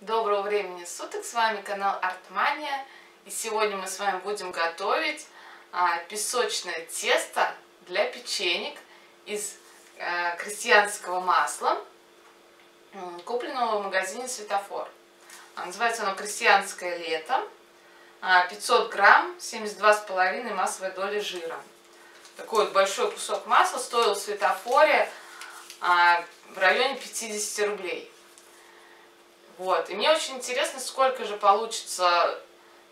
Доброго времени суток, с вами канал Артмания. И сегодня мы с вами будем готовить а, песочное тесто для печенек из а, крестьянского масла, купленного в магазине Светофор. А, называется оно крестьянское лето. А, 500 грамм, 72,5 массовой доли жира. Такой вот большой кусок масла стоил в Светофоре а, в районе 50 рублей. Вот. И мне очень интересно, сколько же получится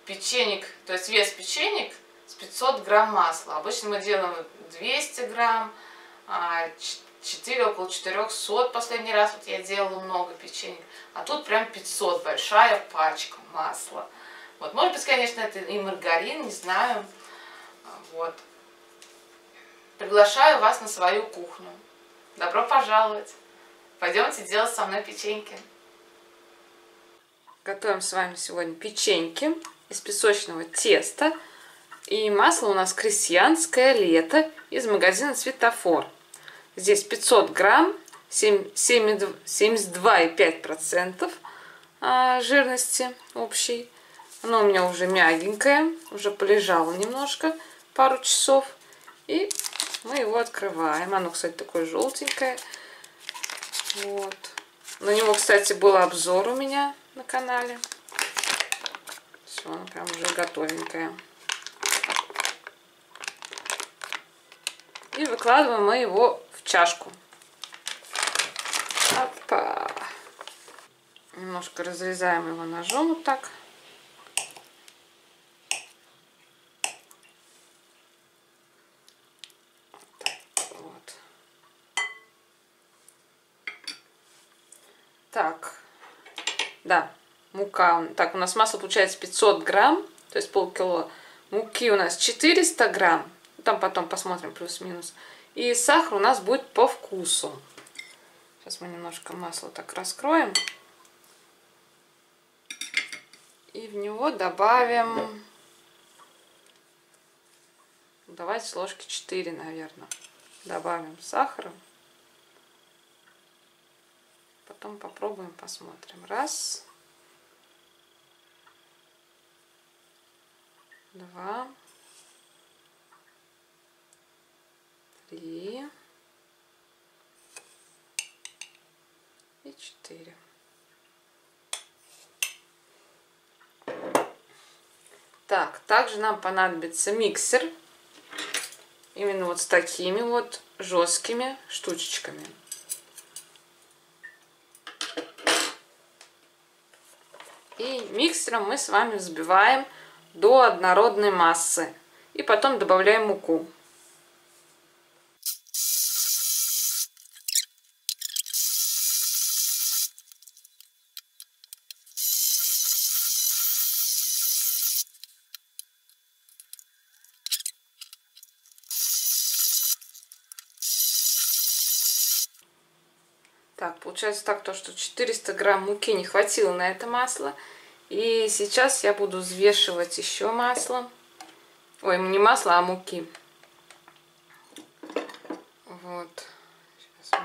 печенек, то есть вес печенек с 500 грамм масла. Обычно мы делаем 200 грамм, 4, а, около 400 последний раз вот я делала много печенек. А тут прям 500, большая пачка масла. Вот, может быть, конечно, это и маргарин, не знаю. Вот. Приглашаю вас на свою кухню. Добро пожаловать. Пойдемте делать со мной печеньки. Готовим с вами сегодня печеньки из песочного теста. И масло у нас крестьянское лето из магазина Светофор. Здесь 500 грамм, 72,5% а, жирности общей. Оно у меня уже мягенькое, уже полежало немножко, пару часов. И мы его открываем. Оно, кстати, такое желтенькое. Вот. На него, кстати, был обзор у меня на канале. Все, оно прям уже готовенькое. И выкладываем мы его в чашку. Опа. Немножко разрезаем его ножом вот так. Так, да, мука. Так, у нас масло получается 500 грамм, то есть полкило. Муки у нас 400 грамм. Там потом посмотрим плюс-минус. И сахар у нас будет по вкусу. Сейчас мы немножко масла так раскроем. И в него добавим... Давайте ложки 4, наверное. Добавим сахара потом попробуем, посмотрим. Раз. Два. Три. И четыре. Так, также нам понадобится миксер. Именно вот с такими вот жесткими штучечками. И миксером мы с вами взбиваем до однородной массы. И потом добавляем муку. Так, получается так, то, что 400 грамм муки не хватило на это масло. И сейчас я буду взвешивать еще масло. Ой, не масло, а муки. Вот. Сейчас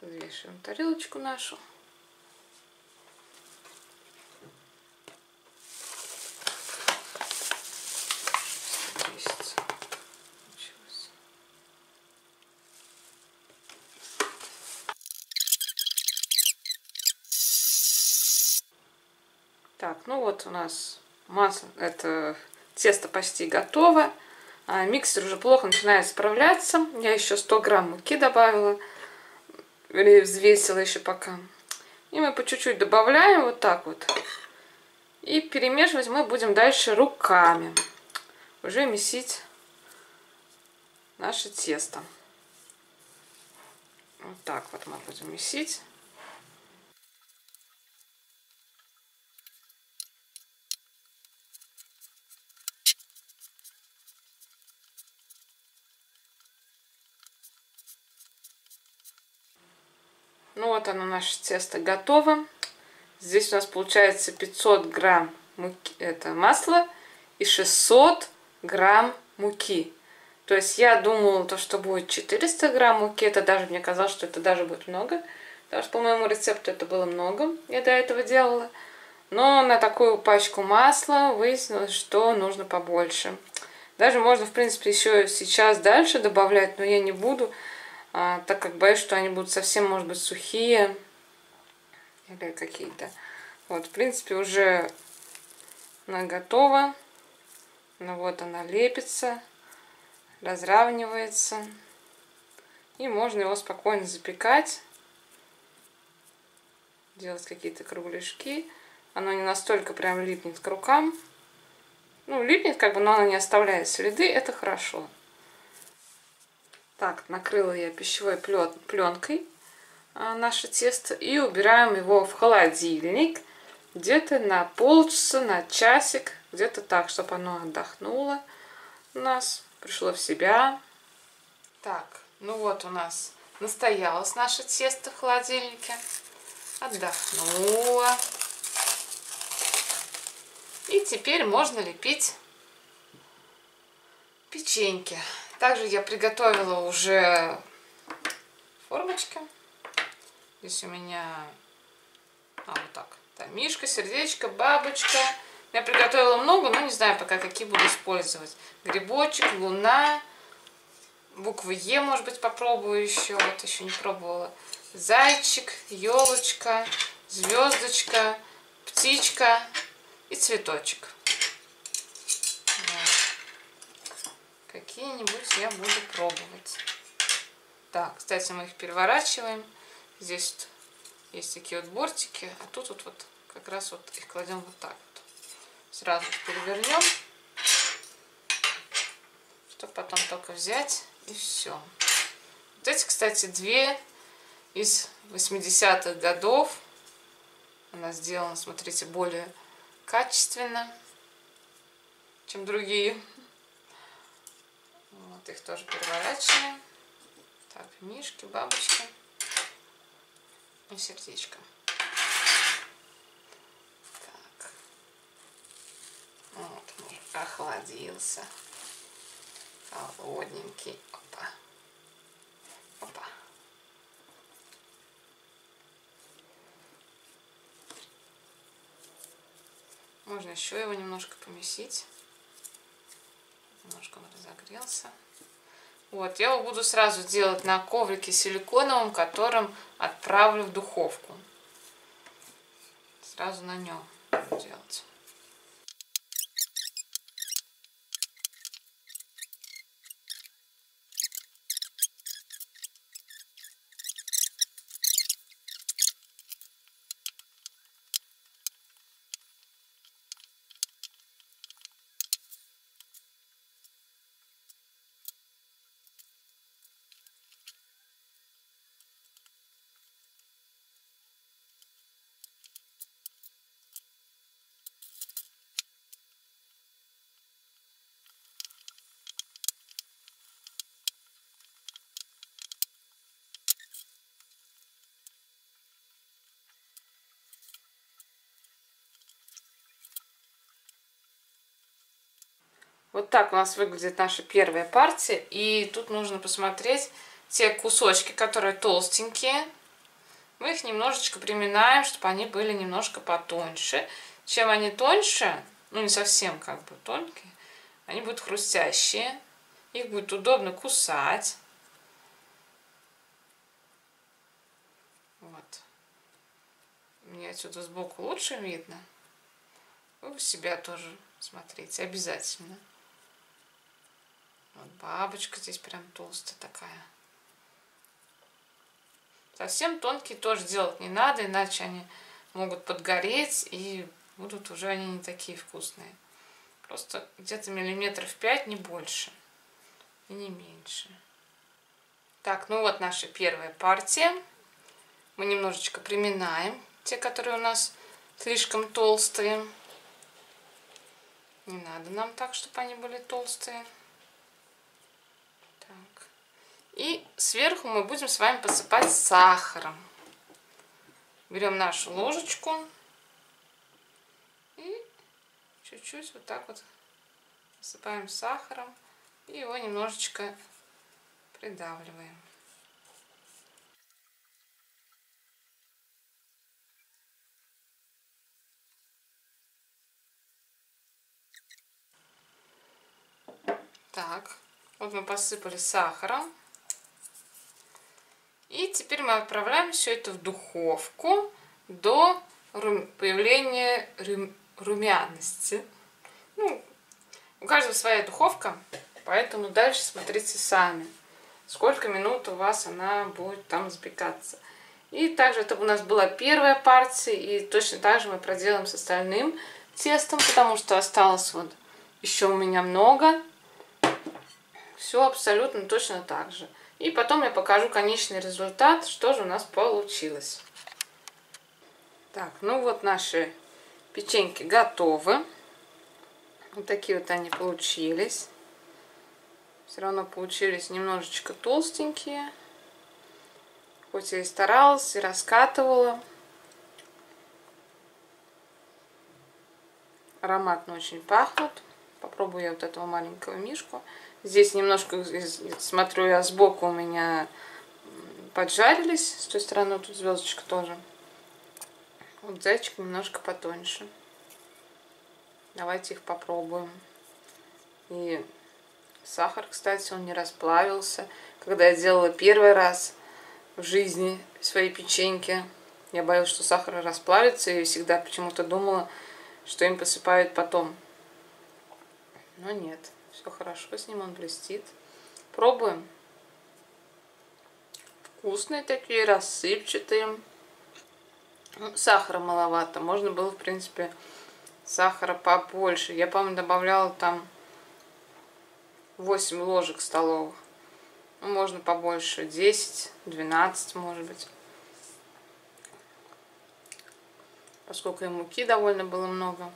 мы взвешиваем тарелочку нашу. Так, ну вот у нас масло, это тесто почти готово. А миксер уже плохо начинает справляться. Я еще 100 грамм муки добавила. Или взвесила еще пока. И мы по чуть-чуть добавляем вот так вот. И перемешивать мы будем дальше руками. Уже месить наше тесто. Вот так вот мы будем месить. Вот оно, наше тесто готово. Здесь у нас получается 500 грамм муки, это масла и 600 грамм муки. То есть я думала, то, что будет 400 грамм муки, это даже, мне казалось, что это даже будет много. Потому что по моему рецепту это было много, я до этого делала. Но на такую пачку масла выяснилось, что нужно побольше. Даже можно, в принципе, еще сейчас дальше добавлять, но я не буду, а, так как боюсь, что они будут совсем, может быть, сухие или какие-то. Вот, в принципе, уже она готова. Ну вот она лепится, разравнивается. И можно его спокойно запекать. Делать какие-то кругляшки. Оно не настолько прям липнет к рукам. Ну, липнет как бы, но оно не оставляет следы. Это хорошо. Так, накрыла я пищевой пленкой а, наше тесто. И убираем его в холодильник. Где-то на полчаса, на часик. Где-то так, чтобы оно отдохнуло у нас. Пришло в себя. Так, ну вот у нас настоялось наше тесто в холодильнике. Отдохнуло. И теперь можно лепить печеньки. Также я приготовила уже формочки. Здесь у меня а, вот так. Там мишка, сердечко, бабочка. Я приготовила много, но не знаю пока, какие буду использовать. Грибочек, луна, буквы Е, может быть, попробую еще. Вот еще не пробовала. Зайчик, елочка, звездочка, птичка и цветочек. Вот. Какие-нибудь я буду пробовать. Так, кстати, мы их переворачиваем. Здесь есть такие вот бортики, а тут вот, вот как раз вот их кладем вот так вот. Сразу перевернем, чтобы потом только взять и все. Вот эти, кстати, две из 80-х годов. Она сделана, смотрите, более качественно, чем другие. Вот их тоже переворачиваем. Так, мишки, бабочки и сердечко. Так. Вот, охладился. Холодненький. Опа. Опа. Можно еще его немножко помесить. Немножко он разогрелся. Вот, я его буду сразу делать на коврике силиконовом, которым отправлю в духовку. Сразу на нем делать. Вот так у нас выглядит наша первая партия. И тут нужно посмотреть те кусочки, которые толстенькие. Мы их немножечко приминаем, чтобы они были немножко потоньше. Чем они тоньше, ну не совсем как бы тонкие, они будут хрустящие. Их будет удобно кусать. Вот. Мне отсюда сбоку лучше видно. Вы себя тоже смотрите обязательно. Вот бабочка здесь прям толстая такая. Совсем тонкие тоже делать не надо, иначе они могут подгореть и будут уже они не такие вкусные. Просто где-то миллиметров 5, не больше. И не меньше. Так, ну вот наша первая партия. Мы немножечко приминаем те, которые у нас слишком толстые. Не надо нам так, чтобы они были толстые. И сверху мы будем с вами посыпать сахаром. Берем нашу ложечку и чуть-чуть вот так вот посыпаем сахаром и его немножечко придавливаем. Так, вот мы посыпали сахаром. И теперь мы отправляем все это в духовку до появления румяности. Ну, у каждого своя духовка, поэтому дальше смотрите сами, сколько минут у вас она будет там запекаться. И также это у нас была первая партия, и точно так же мы проделаем с остальным тестом, потому что осталось вот еще у меня много. Все абсолютно точно так же. И потом я покажу конечный результат, что же у нас получилось. Так, ну вот наши печеньки готовы. Вот такие вот они получились. Все равно получились немножечко толстенькие. Хоть я и старалась, и раскатывала. Ароматно очень пахнут. Попробую я вот этого маленького мишку. Здесь немножко, смотрю я сбоку, у меня поджарились. С той стороны тут звездочка тоже. Вот зайчик немножко потоньше. Давайте их попробуем. И сахар, кстати, он не расплавился. Когда я делала первый раз в жизни свои печеньки, я боялась, что сахар расплавится, и всегда почему-то думала, что им посыпают потом. Но нет. Все хорошо с ним, он блестит. Пробуем. Вкусные такие, рассыпчатые. Ну, сахара маловато. Можно было, в принципе, сахара побольше. Я, по-моему, добавляла там 8 ложек столовых. Ну, можно побольше. 10, 12, может быть. Поскольку и муки довольно было много.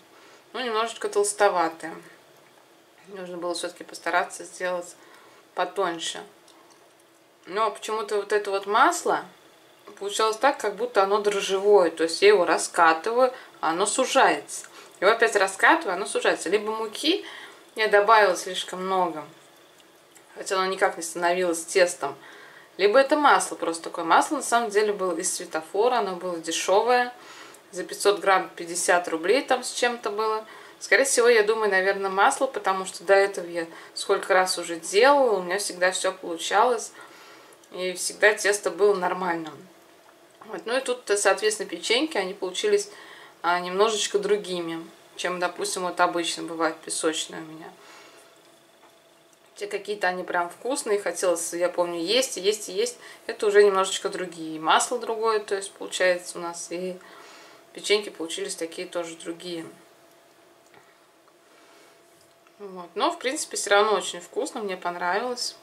Ну, немножечко толстоватые. Нужно было все-таки постараться сделать потоньше. Но почему-то вот это вот масло получалось так, как будто оно дрожжевое. То есть я его раскатываю, а оно сужается. Его опять раскатываю, оно сужается. Либо муки я добавила слишком много, хотя оно никак не становилось тестом. Либо это масло, просто такое масло на самом деле было из светофора, оно было дешевое. За 500 грамм 50 рублей там с чем-то было. Скорее всего, я думаю, наверное, масло, потому что до этого я сколько раз уже делала, у меня всегда все получалось, и всегда тесто было нормальным. Вот. Ну и тут, соответственно, печеньки, они получились а, немножечко другими, чем, допустим, вот обычно бывает песочные у меня. Те какие-то они прям вкусные, хотелось, я помню, есть и есть и есть. Это уже немножечко другие. И масло другое, то есть получается у нас, и печеньки получились такие тоже другие. Вот. Но, в принципе, все равно очень вкусно, мне понравилось.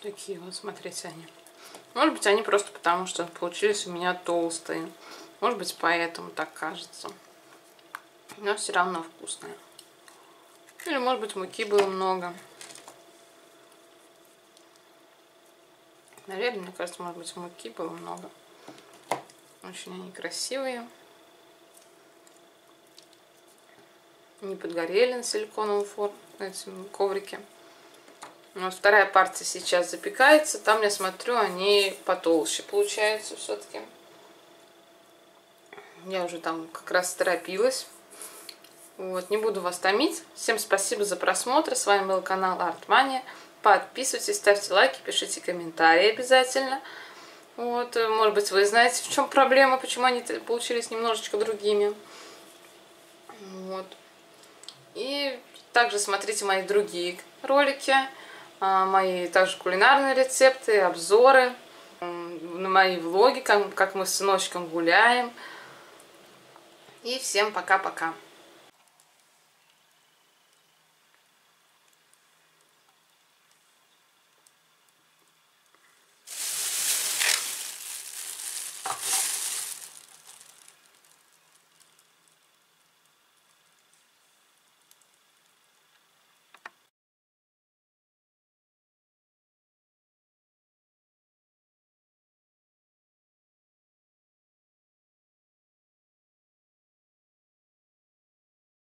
Такие вот, смотрите они. Может быть, они просто потому, что получились у меня толстые. Может быть, поэтому так кажется. Но все равно вкусные. Или, может быть, муки было много. Наверное, мне кажется, может быть, муки было много. Очень они красивые. Не подгорели на силиконовом форме, на этом коврике. Вот вторая партия сейчас запекается. Там, я смотрю, они потолще получаются все-таки. Я уже там как раз торопилась. Вот, не буду вас томить. Всем спасибо за просмотр. С вами был канал Артмания. Подписывайтесь, ставьте лайки, пишите комментарии обязательно. Вот, может быть, вы знаете, в чем проблема, почему они получились немножечко другими. Вот. И также смотрите мои другие ролики, а, мои также кулинарные рецепты, обзоры, мои влоги, как мы с сыночком гуляем. И всем пока-пока.